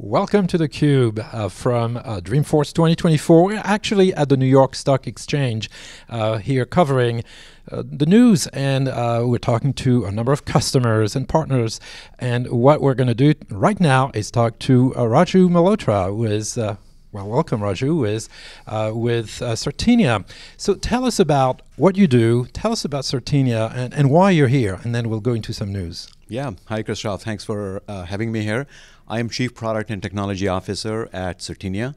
Welcome to the Cube uh, from uh, Dreamforce 2024. We're actually at the New York Stock Exchange uh, here covering uh, the news, and uh, we're talking to a number of customers and partners. And what we're going to do right now is talk to uh, Raju Malhotra, who is well, welcome, Raju, is uh, with uh, Certinia. So tell us about what you do, tell us about Certinia and, and why you're here, and then we'll go into some news. Yeah. Hi, Christophe. Thanks for uh, having me here. I am Chief Product and Technology Officer at Certinia.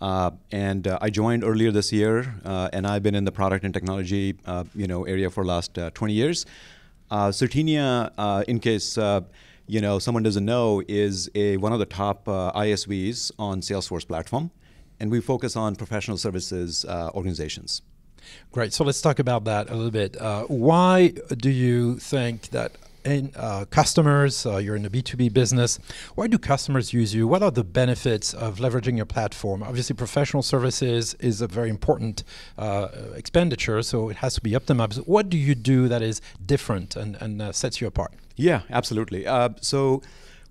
Uh, and uh, I joined earlier this year, uh, and I've been in the product and technology, uh, you know, area for the last uh, 20 years. Certinia, in case you know someone doesn't know, is a one of the top ISVs on Salesforce platform, and we focus on professional services organizations. Great. So let's talk about that a little bit. why do you think that in, uh, customers, uh, you're in the B2B business. Why do customers use you? What are the benefits of leveraging your platform? Obviously, professional services is a very important uh, expenditure, so it has to be optimized. What do you do that is different and, and uh, sets you apart? Yeah, absolutely. Uh, so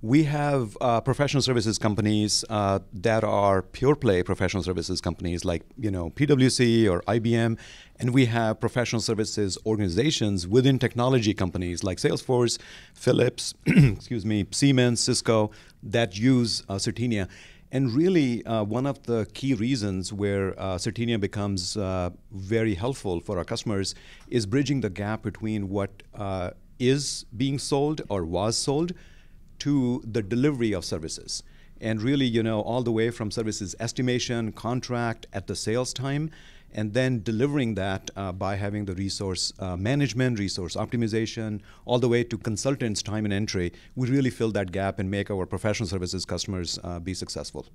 we have uh, professional services companies uh, that are pure play professional services companies like you know PwC or IBM, and we have professional services organizations within technology companies like Salesforce, Philips, excuse me, Siemens, Cisco that use uh, Certinia. And really, uh, one of the key reasons where uh, Certinia becomes uh, very helpful for our customers is bridging the gap between what uh, is being sold or was sold to the delivery of services. And really, you know, all the way from services estimation, contract, at the sales time, and then delivering that uh, by having the resource uh, management, resource optimization, all the way to consultants' time and entry, we really fill that gap and make our professional services customers uh, be successful.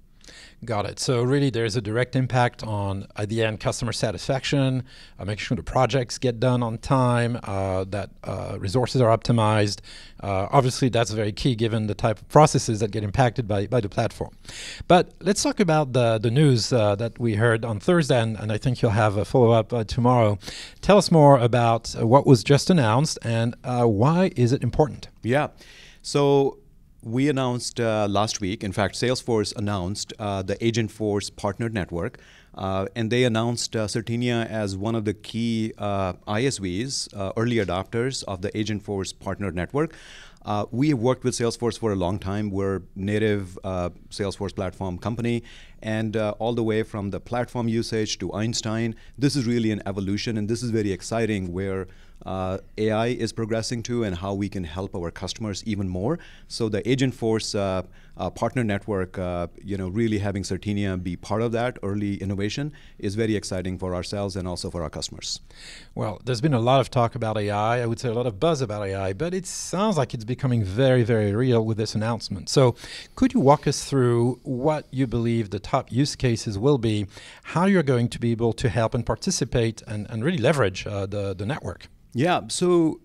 Got it. So really, there's a direct impact on at the end customer satisfaction, uh, making sure the projects get done on time, uh, that uh, resources are optimized. Uh, obviously, that's very key given the type of processes that get impacted by, by the platform. But let's talk about the the news uh, that we heard on Thursday, and, and I think you'll have a follow up uh, tomorrow. Tell us more about what was just announced and why is it important? Yeah. So we announced uh, last week, in fact, Salesforce announced uh, the Agentforce Partner Network, uh, and they announced uh, Certinia as one of the key uh, ISVs, uh, early adopters of the Agentforce Partner Network. we have worked with Salesforce for a long time. We're native Salesforce platform company, and all the way from the platform usage to Einstein, this is really an evolution, and this is very exciting where uh, AI is progressing to and how we can help our customers even more. So the Agentforce uh, partner network, uh, you know, really having Certinia be part of that early innovation is very exciting for ourselves and also for our customers. Well, there's been a lot of talk about AI. I would say a lot of buzz about AI, but it sounds like it's becoming very, very real with this announcement. So, could you walk us through what you believe the top use cases will be, how you're going to be able to help and participate and, and really leverage uh, the, the network? Yeah. So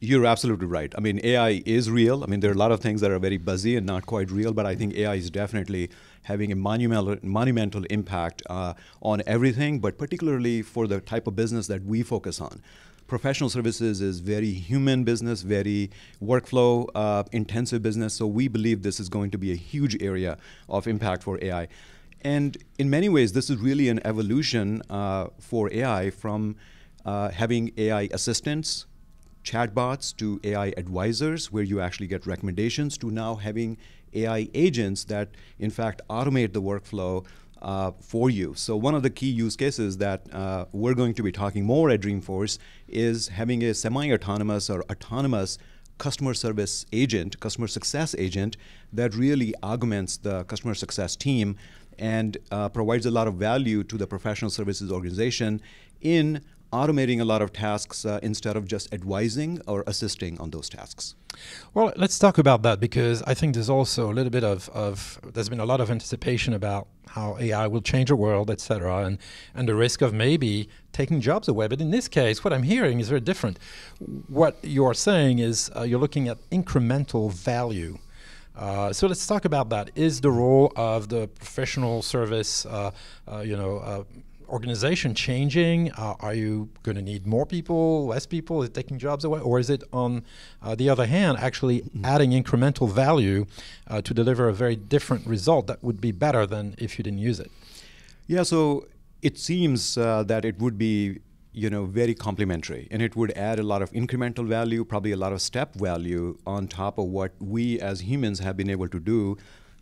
you're absolutely right. I mean, AI is real. I mean, there are a lot of things that are very buzzy and not quite real, but I think AI is definitely having a monumental, monumental impact uh, on everything, but particularly for the type of business that we focus on. Professional services is very human business, very workflow uh, intensive business. So we believe this is going to be a huge area of impact for AI. And in many ways, this is really an evolution uh, for AI from uh, having AI assistants, chatbots to AI advisors, where you actually get recommendations, to now having AI agents that, in fact, automate the workflow uh, for you. So one of the key use cases that uh, we're going to be talking more at Dreamforce is having a semi-autonomous or autonomous customer service agent, customer success agent that really augments the customer success team and uh, provides a lot of value to the professional services organization in automating a lot of tasks uh, instead of just advising or assisting on those tasks. Well, let's talk about that because I think there's also a little bit of, of there's been a lot of anticipation about how AI will change the world, etc., and and the risk of maybe taking jobs away. But in this case, what I'm hearing is very different. What you're saying is uh, you're looking at incremental value. Uh, so let's talk about that. Is the role of the professional service, uh, uh you know, uh, organization changing? Uh, are you going to need more people, less people? Is it taking jobs away? Or is it, on uh, the other hand, actually mm-hmm. adding incremental value uh, to deliver a very different result that would be better than if you didn't use it? Yeah, so it seems uh, that it would be you know very complementary and it would add a lot of incremental value probably a lot of step value on top of what we as humans have been able to do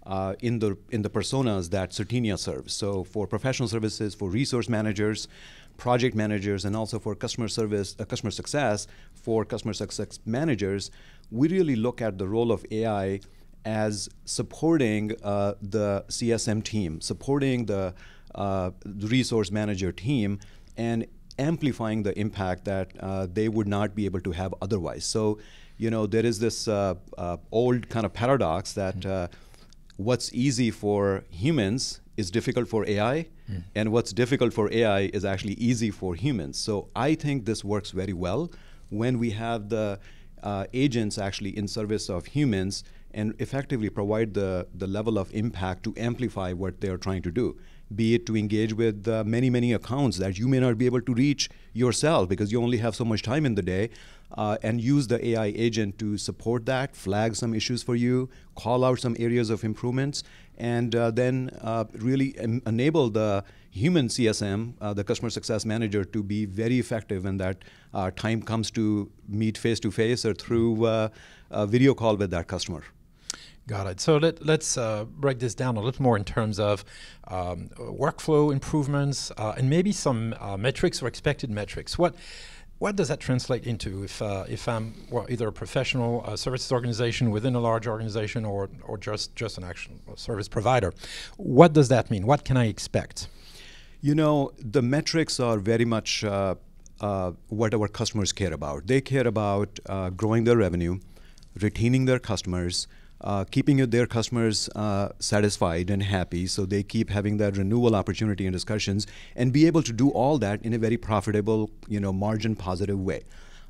uh, in the in the personas that Certinia serves. So for professional services, for resource managers, project managers, and also for customer service, uh, customer success, for customer success managers, we really look at the role of AI as supporting uh, the CSM team, supporting the, uh, the resource manager team, and amplifying the impact that uh, they would not be able to have otherwise. So, you know, there is this uh, old kind of paradox that. Mm-hmm what's easy for humans is difficult for AI, mm. and what's difficult for AI is actually easy for humans. So I think this works very well when we have the uh, agents actually in service of humans and effectively provide the, the level of impact to amplify what they're trying to do. Be it to engage with uh, many, many accounts that you may not be able to reach yourself because you only have so much time in the day, uh, and use the AI agent to support that, flag some issues for you, call out some areas of improvements, and uh, then uh, really em- enable the human CSM, uh, the customer success manager, to be very effective when that uh, time comes to meet face to face or through a video call with that customer. Got it. So let, let's uh, break this down a little more in terms of um, workflow improvements uh, and maybe some uh, metrics or expected metrics. What what does that translate into if, uh, if I'm well, either a professional uh, services organization within a large organization or, or just, just an action service provider? What does that mean? What can I expect? You know, the metrics are very much uh, what our customers care about. They care about growing their revenue, retaining their customers, uh, keeping their customers uh, satisfied and happy. So they keep having that renewal opportunity and discussions and be able to do all that in a very profitable you know margin positive way.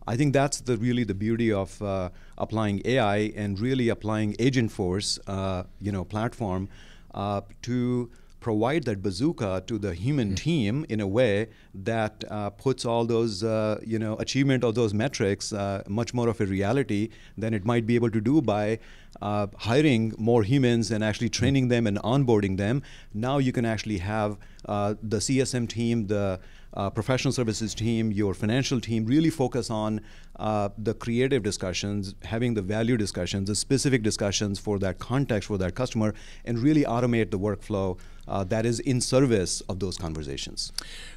I think that's the really the beauty of uh, applying ai and really applying agentforce uh, you know platform uh, to provide that bazooka to the human mm-hmm. team in a way that uh, puts all those uh, you know achievement of those metrics uh, much more of a reality than it might be able to do by uh, hiring more humans and actually training them and onboarding them. Now you can actually have uh, the CSM team, the uh, professional services team, your financial team really focus on uh, the creative discussions, having the value discussions, the specific discussions for that context for that customer, and really automate the workflow uh, that is in service of those conversations.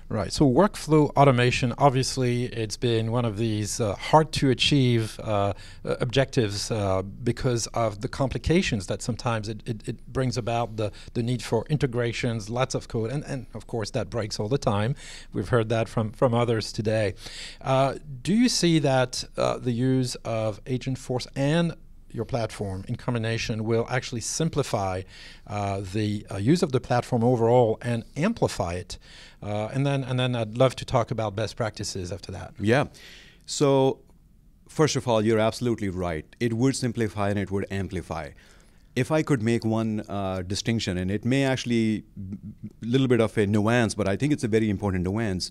Right. So workflow automation, obviously, it's been one of these uh, hard to achieve uh, objectives uh, because of the complications that sometimes it, it, it, brings about the, the need for integrations, lots of code, and, and of course that breaks all the time. We've heard that from, from others today. Uh, do you see that uh, the use of Agentforce and your platform in combination will actually simplify uh, the uh, use of the platform overall and amplify it. Uh, and then, and then I'd love to talk about best practices after that. Yeah. So, first of all, you're absolutely right. It would simplify and it would amplify. If I could make one uh, distinction, and it may actually a little bit of a nuance, but I think it's a very important nuance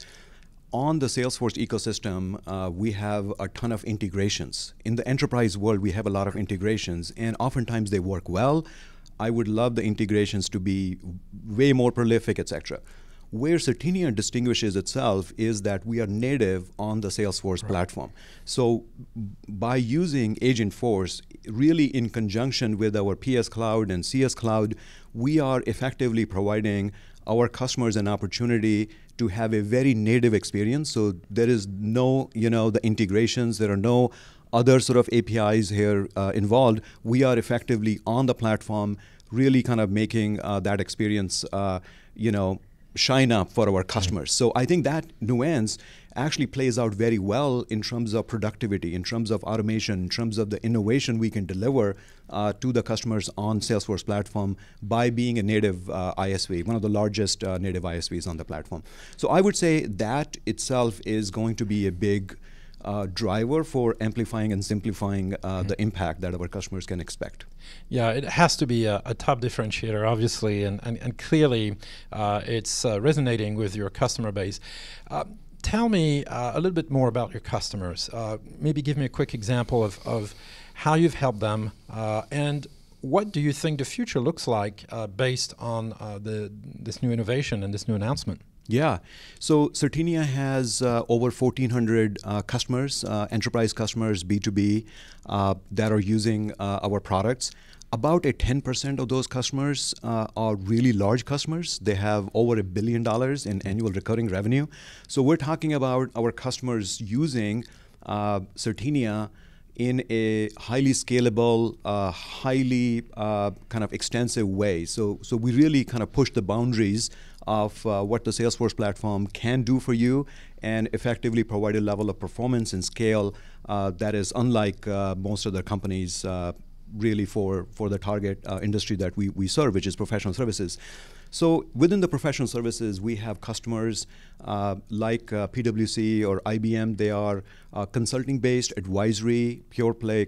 on the Salesforce ecosystem, uh, we have a ton of integrations. In the enterprise world, we have a lot of integrations, and oftentimes they work well. I would love the integrations to be way more prolific, etc. Where Certinia distinguishes itself is that we are native on the Salesforce right. platform. So, by using Agentforce, really in conjunction with our PS Cloud and CS Cloud, we are effectively providing our customers an opportunity to have a very native experience. So there is no, you know, the integrations. There are no other sort of APIs here uh, involved. We are effectively on the platform, really kind of making uh, that experience, uh, you know, shine up for our customers. So I think that nuance actually plays out very well in terms of productivity, in terms of automation, in terms of the innovation we can deliver uh, to the customers on Salesforce platform by being a native uh, ISV, one of the largest uh, native ISVs on the platform. So I would say that itself is going to be a big uh, driver for amplifying and simplifying uh, mm-hmm. the impact that our customers can expect. Yeah, it has to be a, a top differentiator, obviously, and, and, and clearly uh, it's uh, resonating with your customer base. Uh, tell me uh, a little bit more about your customers. maybe give me a quick example of, of how you've helped them and what do you think the future looks like based on the, this new innovation and this new announcement? Yeah. So Certinia has uh, over 1,400 uh, customers, uh, enterprise customers, B2B, uh, that are using uh, our products. About a 10% of those customers uh, are really large customers. They have over a billion dollars in annual recurring revenue. So we're talking about our customers using Certinia in a highly scalable, uh, highly uh, kind of extensive way. So, so we really kind of push the boundaries of uh, what the Salesforce platform can do for you and effectively provide a level of performance and scale uh, that is unlike uh, most other companies uh, really for, for the target uh, industry that we, we serve, which is professional services. So within the professional services, we have customers uh, like uh, PwC or IBM. They are uh, consulting-based, advisory, pure play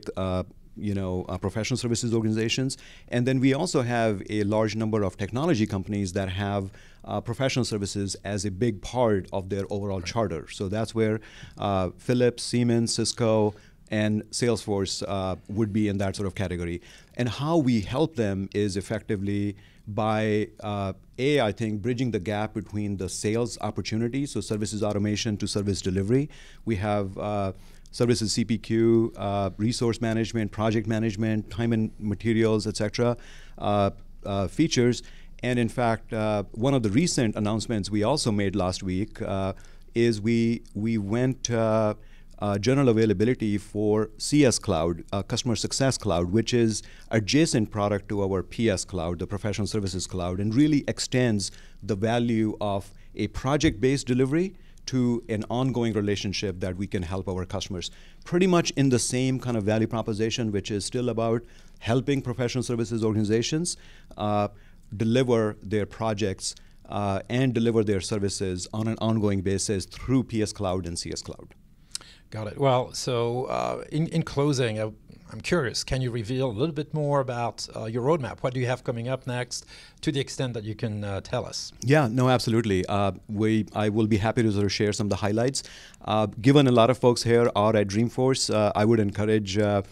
you know, uh, professional services organizations. And then we also have a large number of technology companies that have uh, professional services as a big part of their overall right. charter. So that's where uh, Philips, Siemens, Cisco, and Salesforce uh, would be in that sort of category. And how we help them is effectively by uh, a I think bridging the gap between the sales opportunity, so services automation to service delivery. We have uh, services CPQ, uh, resource management, project management, time and materials, etc. Uh, uh, features. And in fact, one of the recent announcements we also made last week is we we went. Uh, general availability for CS Cloud, Customer Success Cloud, which is adjacent product to our PS Cloud, the Professional Services Cloud, and really extends the value of a project-based delivery to an ongoing relationship that we can help our customers. Pretty much in the same kind of value proposition, which is still about helping professional services organizations uh, deliver their projects uh, and deliver their services on an ongoing basis through PS Cloud and CS Cloud. Got it. Well, so uh, in, in closing, uh, I'm curious, can you reveal a little bit more about uh, your roadmap? What do you have coming up next to the extent that you can uh, tell us? Yeah, no, absolutely. Uh, we, I will be happy to sort of share some of the highlights. Given a lot of folks here are at Dreamforce, I would encourage uh,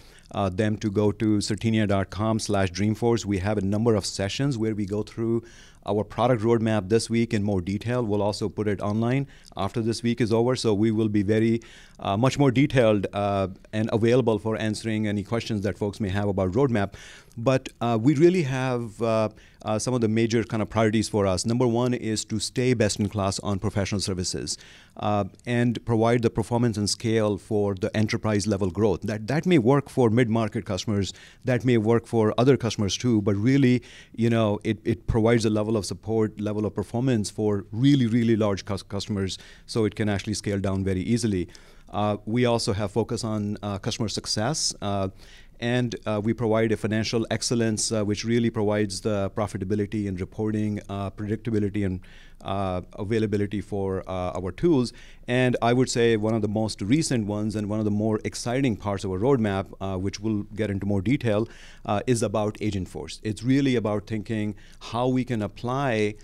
them to go to certinia.com slash Dreamforce. We have a number of sessions where we go through our product roadmap this week in more detail. We'll also put it online after this week is over, so we will be very uh, much more detailed uh, and available for answering any questions that folks may have about roadmap. But uh, we really have uh, uh, some of the major kind of priorities for us. Number one is to stay best in class on professional services uh, and provide the performance and scale for the enterprise level growth. That that may work for mid market customers, that may work for other customers too. But really, you know, it, it provides a level of support, level of performance for really really large customers, so it can actually scale down very easily. Uh, we also have focus on uh, customer success. Uh, and uh, we provide a financial excellence, uh, which really provides the profitability and reporting, uh, predictability, and availability for our tools. And I would say one of the most recent ones and one of the more exciting parts of our roadmap, which we'll get into more detail, is about Agentforce. It's really about thinking how we can apply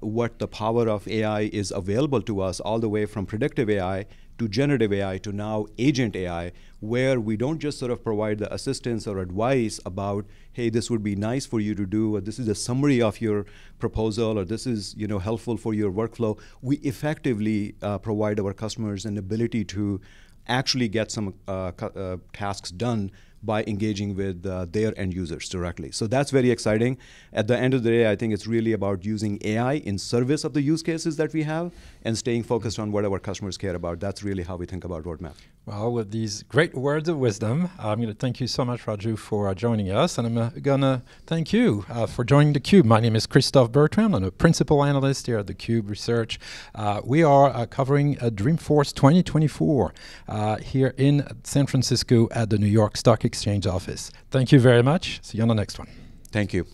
what the power of AI is available to us, all the way from predictive AI to generative AI to now agent AI, where we don't just sort of provide the assistance or advice about, hey, this would be nice for you to do, or this is a summary of your proposal, or this is you know helpful for your workflow. We effectively uh, provide our customers an ability to actually get some uh, uh, tasks done by engaging with uh, their end users directly. So that's very exciting. At the end of the day, I think it's really about using AI in service of the use cases that we have and staying focused on what our customers care about. That's really how we think about roadmap. Well, with these great words of wisdom, I'm going to thank you so much, Raju, for uh, joining us. And I'm uh, going to thank you uh, for joining theCUBE. My name is Christophe Bertrand. I'm a principal analyst here at theCUBE Research. Uh, we are uh, covering Dreamforce 2024 here in San Francisco at the New York Stock Exchange office. Thank you very much. See you on the next one. Thank you.